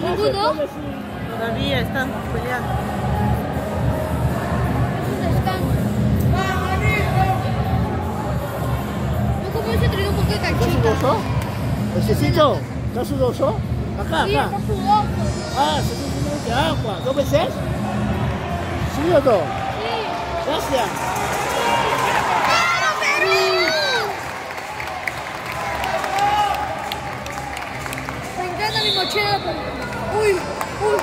¿Ninguno? Todavía están peleando. ¿Cómo se un poco ¿Está sudoso? ¿Necesito? ¿Está sudoso? Acá, acá. sudoso. Ah, agua. ¿Dos ¿Sí o? Sí. Gracias. agarrando mi mochila. Uy, uy.